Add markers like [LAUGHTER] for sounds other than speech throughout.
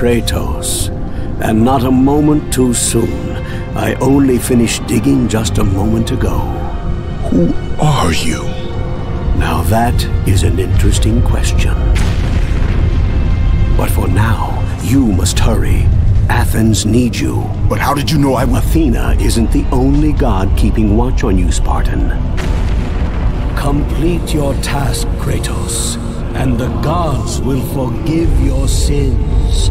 Kratos. And not a moment too soon. I only finished digging just a moment ago. Who are you? Now that is an interesting question. But for now, you must hurry. Athens needs you. But how did you know I. Athena isn't the only god keeping watch on you, Spartan. Complete your task, Kratos, and the gods will forgive your sins.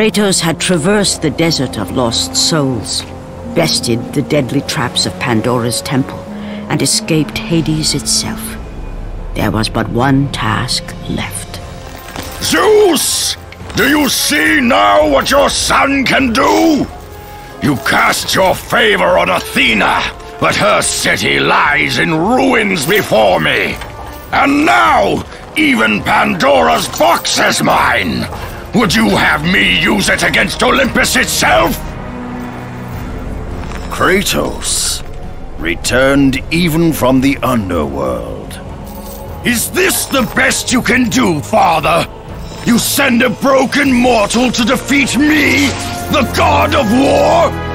Kratos had traversed the desert of lost souls, bested the deadly traps of Pandora's temple, and escaped Hades itself. There was but one task left. Zeus! Do you see now what your son can do? You cast your favor on Athena, but her city lies in ruins before me. And now, even Pandora's box is mine. Would you have me use it against Olympus itself? Kratos, returned even from the underworld. Is this the best you can do, father? You send a broken mortal to defeat me, the god of war?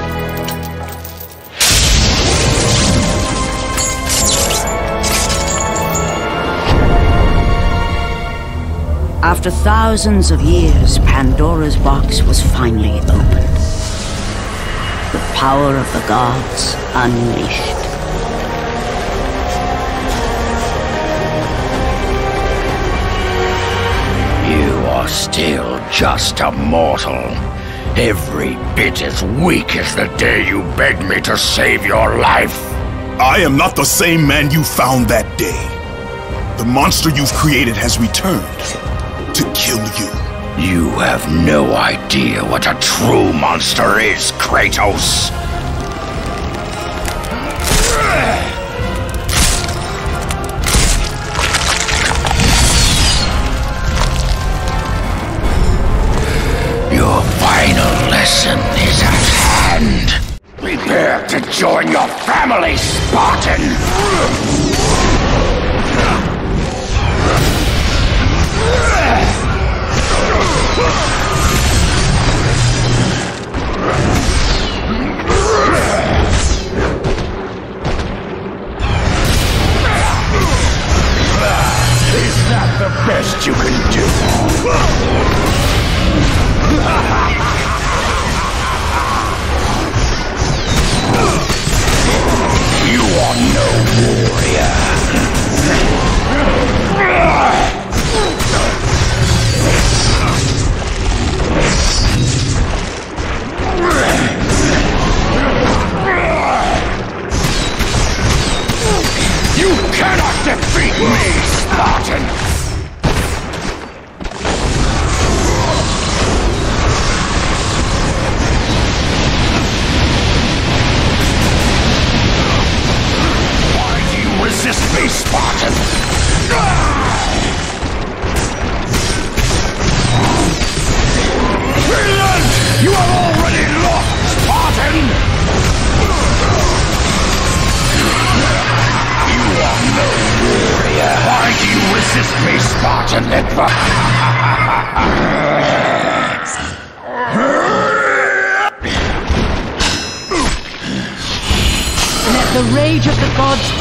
After thousands of years, Pandora's box was finally opened. The power of the gods unleashed. You are still just a mortal. Every bit as weak as the day you begged me to save your life. I am not the same man you found that day. The monster you've created has returned to kill you. You have no idea what a true monster is, Kratos. Your final lesson is at hand. Prepare to join your family, Spartan! Is that the best you can do? You are no warrior.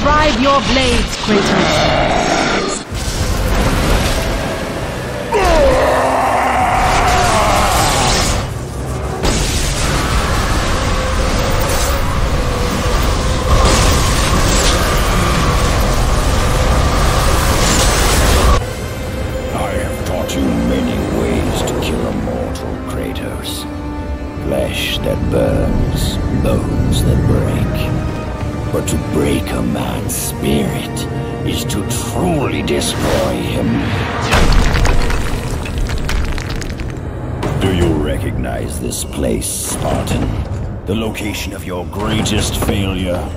Drive your blades, Kratos. The location of your greatest failure?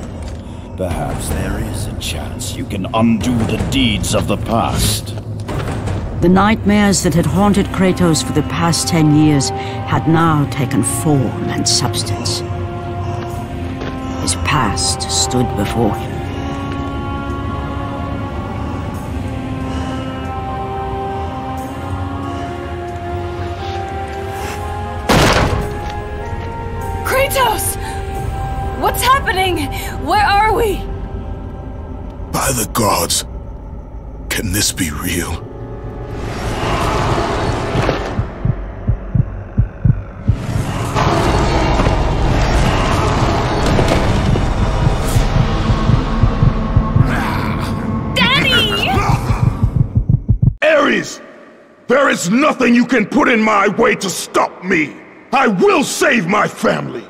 Perhaps there is a chance you can undo the deeds of the past. The nightmares that had haunted Kratos for the past ten years had now taken form and substance. His past stood before him. Where are we? By the gods, can this be real? [LAUGHS] There is nothing you can put in my way to stop me. I will save my family.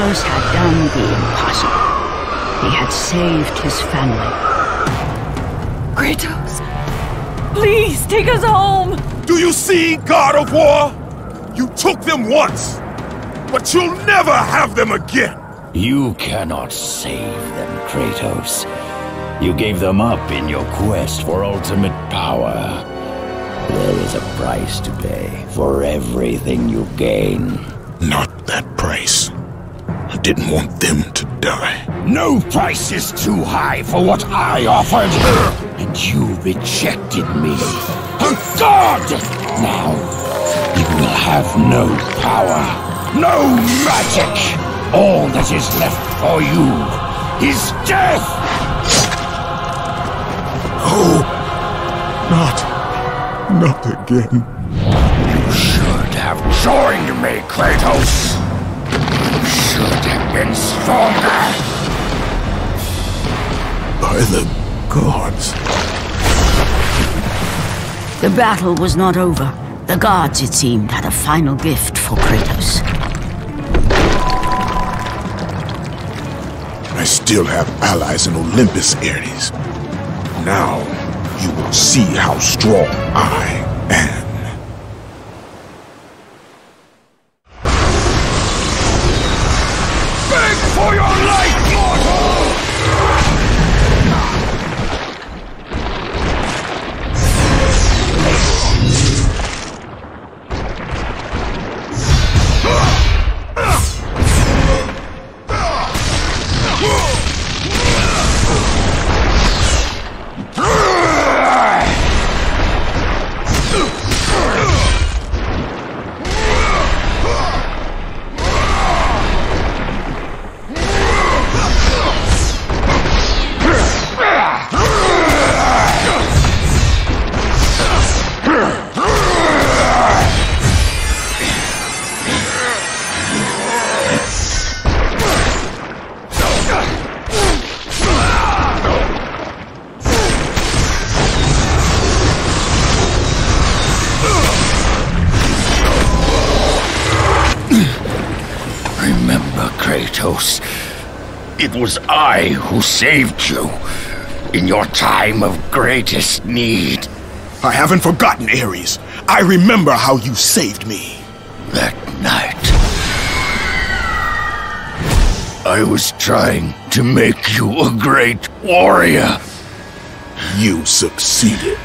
Kratos had done the impossible. He had saved his family. Kratos, please take us home. Do you see, God of War? You took them once, but you'll never have them again. You cannot save them, Kratos. You gave them up in your quest for ultimate power. There is a price to pay for everything you gain. Not that price. I didn't want them to die. No price is too high for what I offered. And you rejected me. A god! Now, you will have no power. No magic! All that is left for you is death! Oh, not, not again. You should have joined me, Kratos! You should have been stronger! By the gods. The battle was not over. The gods, it seemed, had a final gift for Kratos. I still have allies in Olympus, Ares. Now, you will see how strong I am. I who saved you in your time of greatest need. I haven't forgotten, Ares. I remember how you saved me. That night, I was trying to make you a great warrior. You succeeded.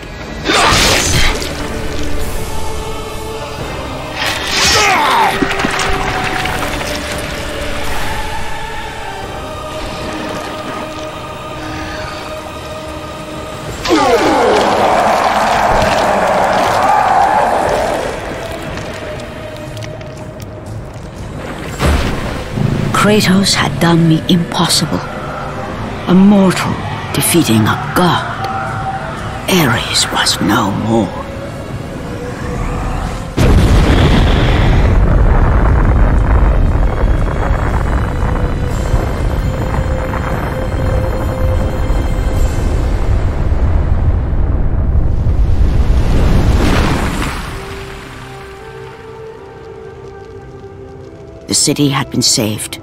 Kratos had done the impossible. A mortal defeating a god. Ares was no more. The city had been saved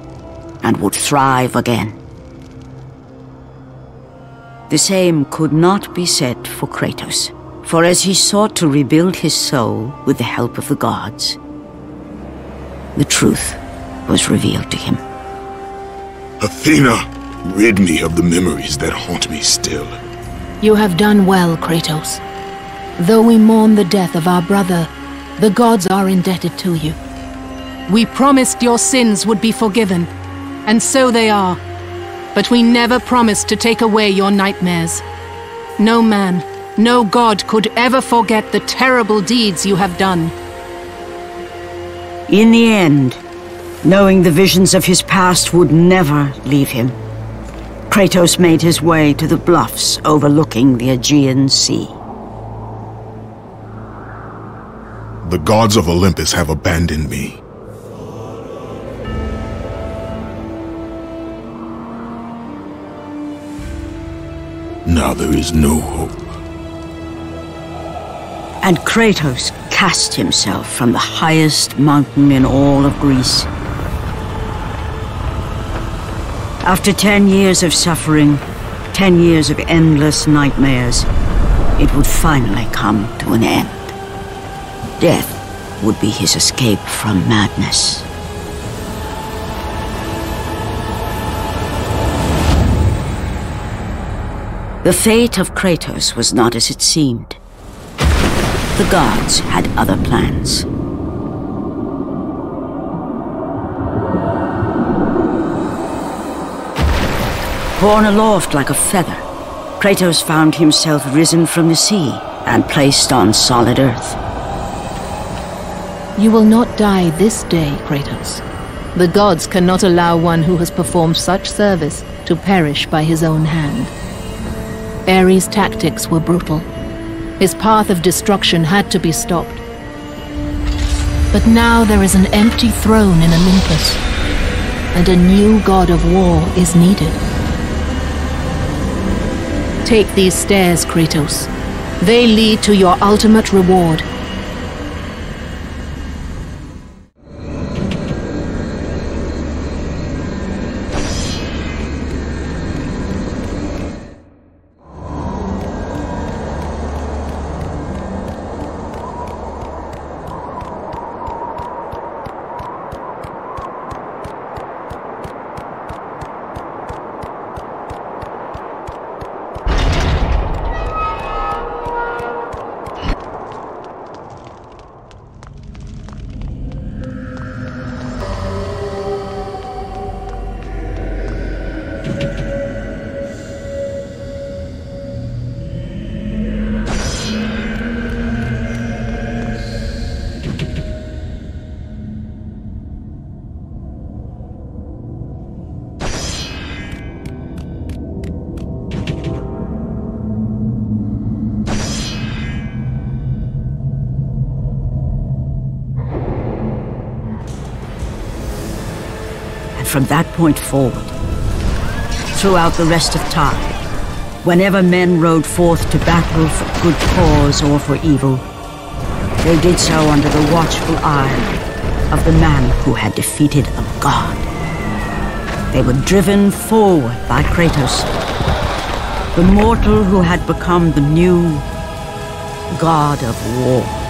and would thrive again. The same could not be said for Kratos, for as he sought to rebuild his soul with the help of the gods, the truth was revealed to him. Athena, rid me of the memories that haunt me still. You have done well, Kratos. Though we mourn the death of our brother, the gods are indebted to you. We promised your sins would be forgiven, and so they are. But we never promised to take away your nightmares. No man, no god could ever forget the terrible deeds you have done. In the end, knowing the visions of his past would never leave him, Kratos made his way to the bluffs overlooking the Aegean Sea. The gods of Olympus have abandoned me. Now there is no hope. And Kratos cast himself from the highest mountain in all of Greece. After ten years of suffering, ten years of endless nightmares, it would finally come to an end. Death would be his escape from madness. The fate of Kratos was not as it seemed. The gods had other plans. Borne aloft like a feather, Kratos found himself risen from the sea and placed on solid earth. You will not die this day, Kratos. The gods cannot allow one who has performed such service to perish by his own hand. Ares' tactics were brutal. His path of destruction had to be stopped. But now there is an empty throne in Olympus, and a new god of war is needed. Take these stairs, Kratos. They lead to your ultimate reward. From that point forward, throughout the rest of time, whenever men rode forth to battle for good cause or for evil, they did so under the watchful eye of the man who had defeated a god. They were driven forward by Kratos, the mortal who had become the new god of war.